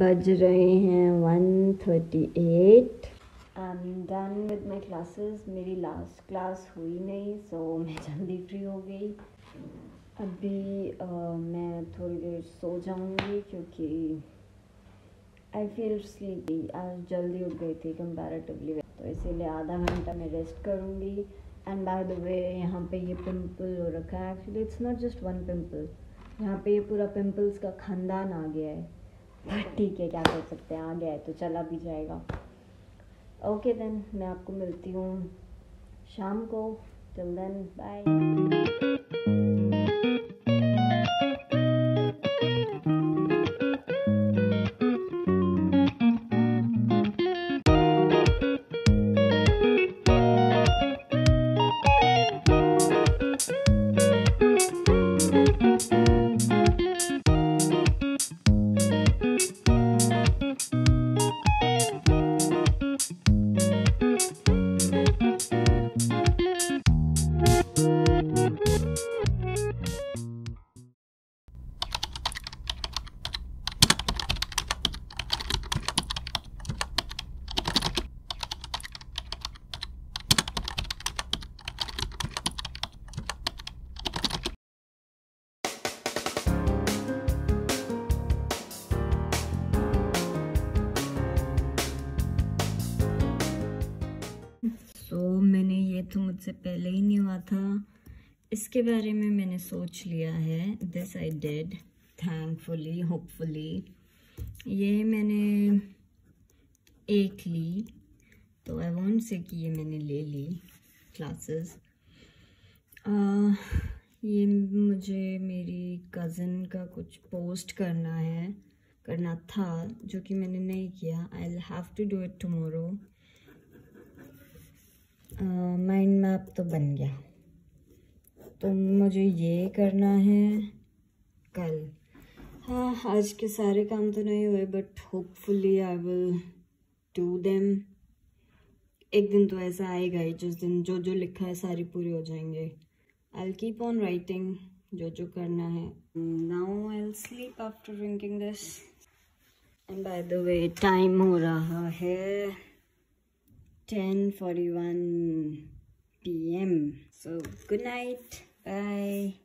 बज रहे हैं one thirty eight I am done with my classes मेरी लास्ट क्लास हुई नहीं सो so मैं जल्दी फ्री हो गई। अभी uh, मैं थोड़ी देर सो जाऊँगी क्योंकि आई फील स्लीपी आज जल्दी उठ गई थी कंपैरेटिवली तो इसीलिए आधा घंटा मैं रेस्ट करूँगी। एंड बाय द वे यहाँ पे ये पिंपल हो रखा है। Actually it's not just one pimple यहाँ पे ये पूरा पिंपल्स का खानदान आ गया है। ठीक है, क्या कर सकते हैं? आ गया है तो चला भी जाएगा। ओके देन मैं आपको मिलती हूँ शाम को। Till then bye so so, मैंने ये तो मुझसे पहले ही नहीं हुआ था। इसके बारे में मैंने सोच लिया है। This I dead thankfully hopefully ये मैंने एक ली तो आई वॉन्ट से कि ये मैंने ले ली क्लासेस ये मुझे मेरी कज़न का कुछ पोस्ट करना है करना था जो कि मैंने नहीं किया। I have to do it tomorrow mind map तो बन गया। तो मुझे ये करना है कल। हाँ आज के सारे काम तो नहीं हुए but hopefully I will do them एक दिन तो ऐसा आएगा ही, जिस दिन जो जो लिखा है सारी पूरी हो जाएँगे। आई कीप ऑन राइटिंग जो जो करना है। Now I will sleep after drinking this and by the way time हो रहा है। 10:41 p.m. So good night. Bye.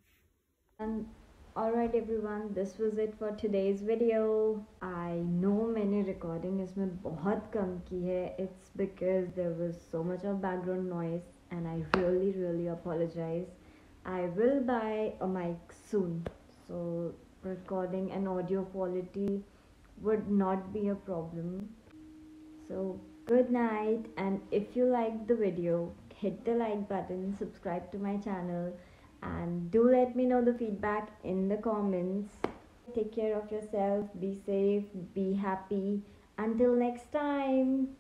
And alright everyone, this was it for today's video. I know मैंने recording इसमें बहुत कम की है. It's because there was so much of background noise and I really really apologize. I will buy a mic soon. So recording and audio quality would not be a problem. So good night and if you liked the video hit the like button subscribe to my channel and do let me know the feedback in the comments. Take care of yourself be safe be happy. Until next time